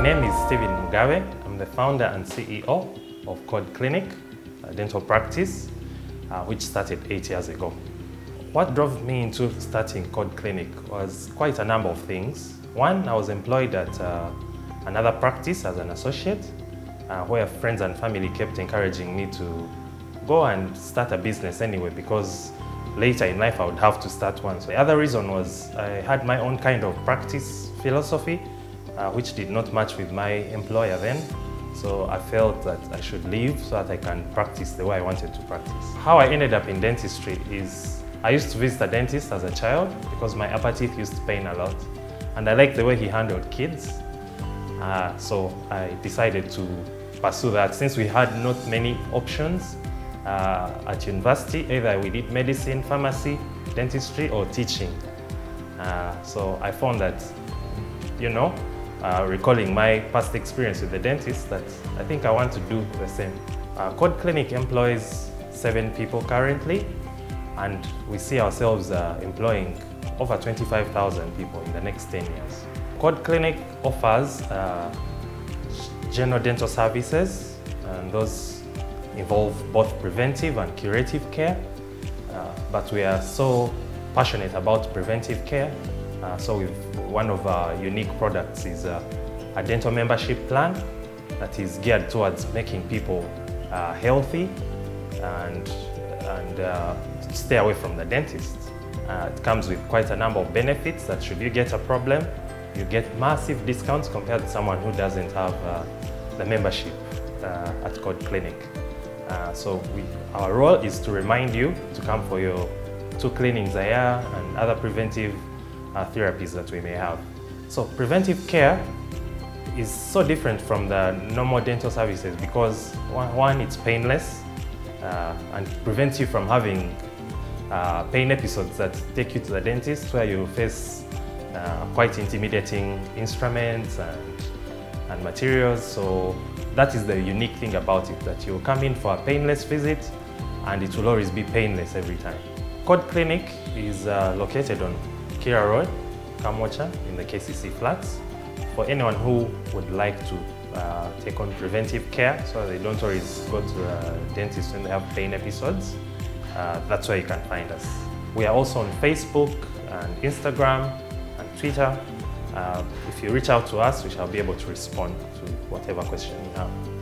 My name is Steven Mugabe. I'm the founder and CEO of Code Clinic, a dental practice, uh, which started eight years ago. What drove me into starting Code Clinic was quite a number of things. One, I was employed at uh, another practice as an associate, uh, where friends and family kept encouraging me to go and start a business anyway because later in life I would have to start one. So the other reason was I had my own kind of practice philosophy, uh, which did not match with my employer then. So I felt that I should leave so that I can practice the way I wanted to practice. How I ended up in dentistry is I used to visit a dentist as a child because my upper teeth used to pain a lot. And I liked the way he handled kids. Uh, so I decided to pursue that since we had not many options uh, at university. Either we did medicine, pharmacy, dentistry, or teaching. Uh, so I found that, you know, uh, recalling my past experience with the dentist, that I think I want to do the same. Uh, Code Clinic employs seven people currently, and we see ourselves uh, employing over 25,000 people in the next 10 years. Code Clinic offers uh, general dental services, and those involve both preventive and curative care. Uh, but we are so passionate about preventive care. Uh, so one of our unique products is uh, a dental membership plan that is geared towards making people uh, healthy and, and uh, stay away from the dentist. Uh, it comes with quite a number of benefits that should you get a problem, you get massive discounts compared to someone who doesn't have the membership at Code Clinic. Uh, so we, our role is to remind you to come for your two cleanings a year and other preventive uh, therapies that we may have. So preventive care is so different from the normal dental services because one, it's painless uh, and prevents you from having uh, pain episodes that take you to the dentist where you face uh, quite intimidating instruments and, and materials. So that is the unique thing about it, that you come in for a painless visit and it will always be painless every time. Code Clinic is uh, located on Kira Road, Kamwokya, in the KCC flats. For anyone who would like to uh, take on preventive care so they don't always go to the dentist when they have pain episodes, uh, that's where you can find us. We are also on Facebook and Instagram and Twitter. Uh, if you reach out to us, we shall be able to respond to whatever question you have.